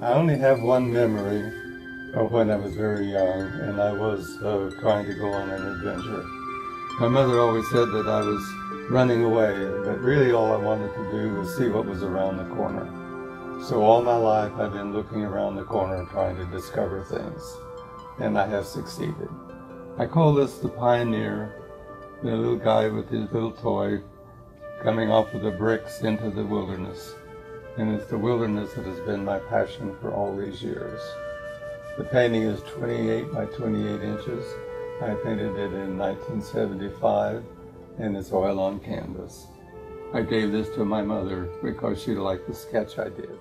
I only have one memory of when I was very young, and I was uh, trying to go on an adventure. My mother always said that I was running away, but really all I wanted to do was see what was around the corner. So all my life I've been looking around the corner trying to discover things, and I have succeeded. I call this the pioneer, the little guy with his little toy coming off of the bricks into the wilderness. And it's the wilderness that has been my passion for all these years. The painting is 28 by 28 inches. I painted it in 1975 and it's oil on canvas. I gave this to my mother because she liked the sketch I did.